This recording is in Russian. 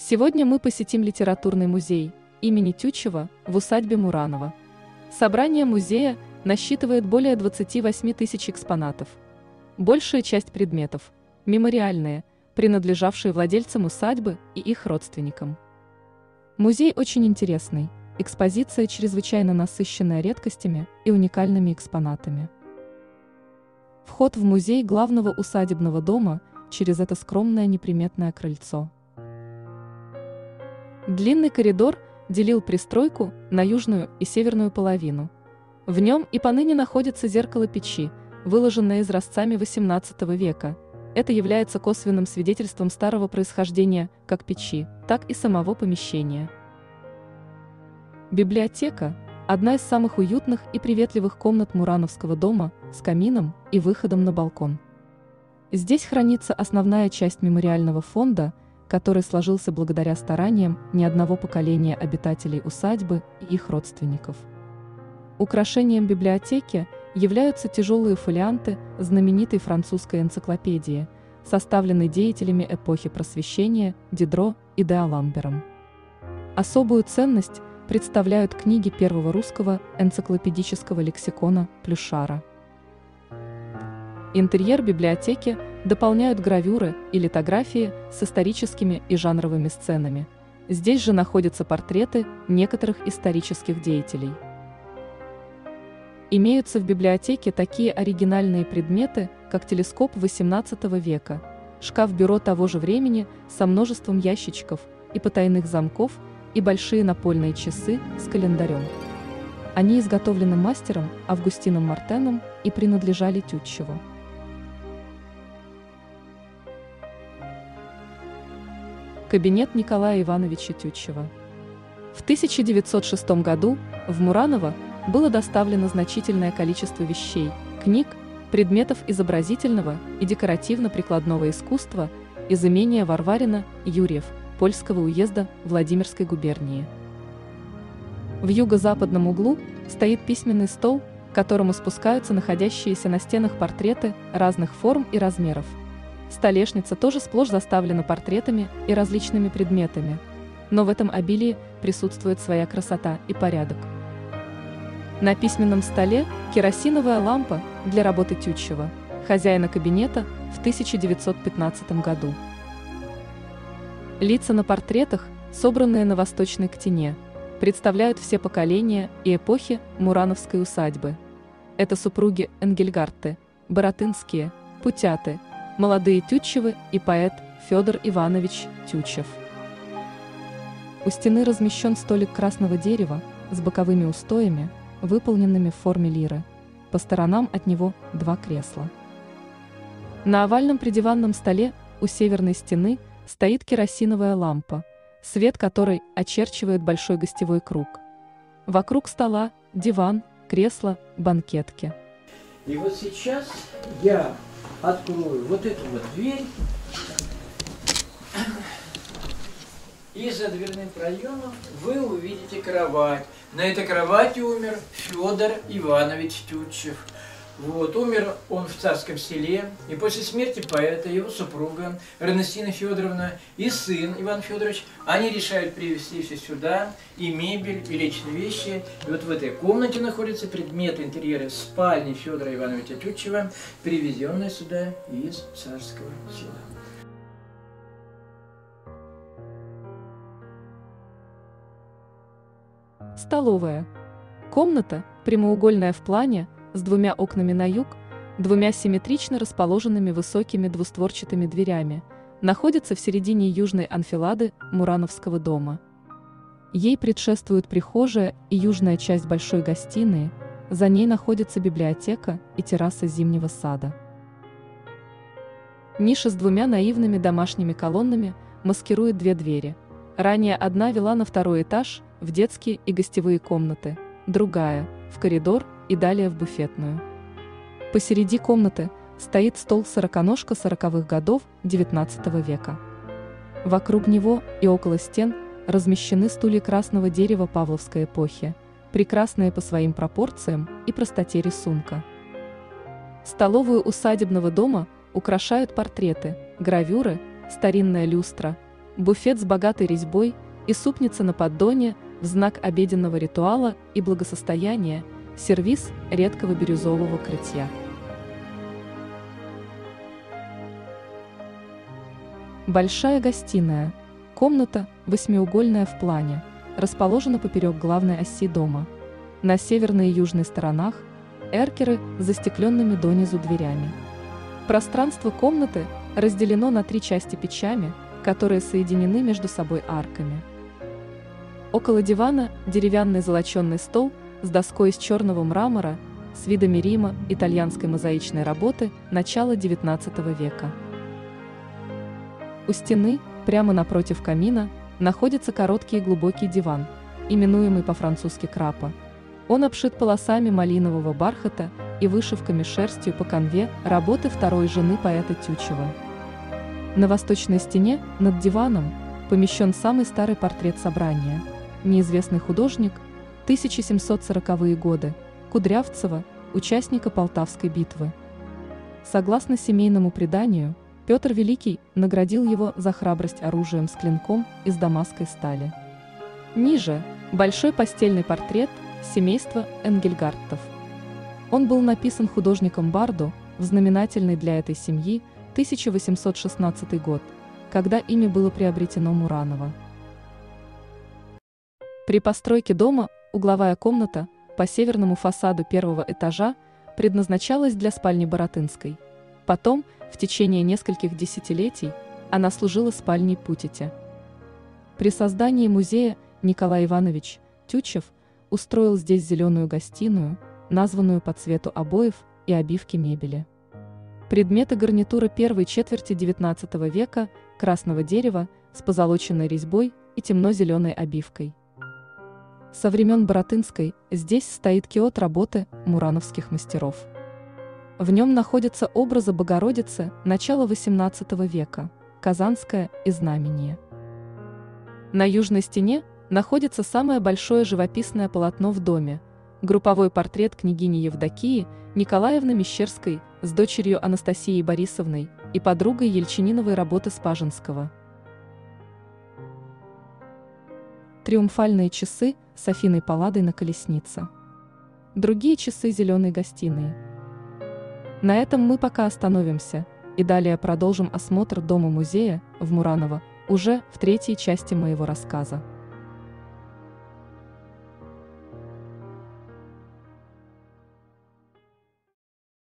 Сегодня мы посетим литературный музей имени Тютчева в усадьбе Муранова. Собрание музея насчитывает более 28 тысяч экспонатов. Большая часть предметов – мемориальные, принадлежавшие владельцам усадьбы и их родственникам. Музей очень интересный, экспозиция чрезвычайно насыщенная редкостями и уникальными экспонатами. Вход в музей главного усадебного дома через это скромное неприметное крыльцо – Длинный коридор делил пристройку на южную и северную половину. В нем и поныне находится зеркало печи, выложенное изразцами XVIII века. Это является косвенным свидетельством старого происхождения как печи, так и самого помещения. Библиотека – одна из самых уютных и приветливых комнат Мурановского дома с камином и выходом на балкон. Здесь хранится основная часть мемориального фонда – который сложился благодаря стараниям ни одного поколения обитателей усадьбы и их родственников. Украшением библиотеки являются тяжелые фолианты знаменитой французской энциклопедии, составленной деятелями эпохи Просвещения Дидро и Деаламбером. Особую ценность представляют книги первого русского энциклопедического лексикона Плюшара. Интерьер библиотеки дополняют гравюры и литографии с историческими и жанровыми сценами. Здесь же находятся портреты некоторых исторических деятелей. Имеются в библиотеке такие оригинальные предметы, как телескоп XVIII века, шкаф-бюро того же времени со множеством ящичков и потайных замков и большие напольные часы с календарем. Они изготовлены мастером Августином Мартеном и принадлежали Тютчеву. Кабинет Николая Ивановича Тютчева. В 1906 году в Мураново было доставлено значительное количество вещей, книг, предметов изобразительного и декоративно-прикладного искусства из имения Варварина Юрьев Польского уезда Владимирской губернии. В юго-западном углу стоит письменный стол, к которому спускаются находящиеся на стенах портреты разных форм и размеров – Столешница тоже сплошь заставлена портретами и различными предметами. Но в этом обилии присутствует своя красота и порядок. На письменном столе керосиновая лампа для работы Тютчева, хозяина кабинета в 1915 году. Лица на портретах, собранные на восточной ктине, представляют все поколения и эпохи Мурановской усадьбы. Это супруги Энгельгарты, Боротынские, Путяты – молодые Тютчевы и поэт Федор Иванович Тютчев. У стены размещен столик красного дерева с боковыми устоями, выполненными в форме лиры. По сторонам от него два кресла. На овальном придиванном столе у северной стены стоит керосиновая лампа, свет которой очерчивает большой гостевой круг. Вокруг стола диван, кресло, банкетки. И вот сейчас я открою вот эту вот дверь, и за дверным проемом вы увидите кровать. На этой кровати умер Федор Иванович Тютчев – вот, умер он в царском селе, и после смерти поэта, его супруга Эрнестина Федоровна и сын Иван Федорович, они решают привезти все сюда, и мебель, и личные вещи. И вот в этой комнате находятся предметы интерьера спальни Федора Ивановича Тютчева, привезенные сюда из царского села. Столовая. Комната, прямоугольная в плане, с двумя окнами на юг, двумя симметрично расположенными высокими двустворчатыми дверями, находится в середине южной анфилады Мурановского дома. Ей предшествуют прихожая и южная часть большой гостиной, за ней находится библиотека и терраса зимнего сада. Ниша с двумя наивными домашними колоннами маскирует две двери. Ранее одна вела на второй этаж, в детские и гостевые комнаты, другая – в коридор и далее в буфетную. Посереди комнаты стоит стол-сороконожка сороковых годов XIX века. Вокруг него и около стен размещены стулья красного дерева Павловской эпохи, прекрасные по своим пропорциям и простоте рисунка. Столовую усадебного дома украшают портреты, гравюры, старинная люстра, буфет с богатой резьбой и супница на поддоне в знак обеденного ритуала и благосостояния, сервиз редкого бирюзового крытья. Большая гостиная, комната восьмиугольная в плане, расположена поперек главной оси дома. На северной и южной сторонах эркеры с застекленными донизу дверями. Пространство комнаты разделено на три части печами, которые соединены между собой арками. Около дивана деревянный золоченный стол с доской из черного мрамора с видами Рима итальянской мозаичной работы начала XIX века. У стены, прямо напротив камина, находится короткий и глубокий диван, именуемый по-французски крапа. Он обшит полосами малинового бархата и вышивками шерстью по конве работы второй жены поэта Тютчева. На восточной стене, над диваном, помещен самый старый портрет собрания. Неизвестный художник, 1740-е годы, Кудрявцева, участника Полтавской битвы. Согласно семейному преданию, Петр Великий наградил его за храбрость оружием с клинком из дамасской стали. Ниже – большой постельный портрет семейства Энгельгартов. Он был написан художником Барду в знаменательный для этой семьи 1816 год, когда ими было приобретено Муранова. При постройке дома угловая комната по северному фасаду первого этажа предназначалась для спальни Боротынской. Потом, в течение нескольких десятилетий, она служила спальней Путите. При создании музея Николай Иванович Тютчев устроил здесь зеленую гостиную, названную по цвету обоев и обивки мебели. Предметы гарнитура первой четверти XIX века красного дерева с позолоченной резьбой и темно-зеленой обивкой. Со времен Боротынской здесь стоит киот работы мурановских мастеров. В нем находятся образы Богородицы начала XVIII века, Казанское и Знамение. На южной стене находится самое большое живописное полотно в доме – групповой портрет княгини Евдокии Николаевны Мещерской с дочерью Анастасией Борисовной и подругой Ельчининовой работы Спажинского. Триумфальные часы с Афиной Палладой на колеснице. Другие часы зеленой гостиной. На этом мы пока остановимся и далее продолжим осмотр дома-музея в Мураново уже в третьей части моего рассказа.